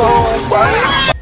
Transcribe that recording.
Get your on, boy.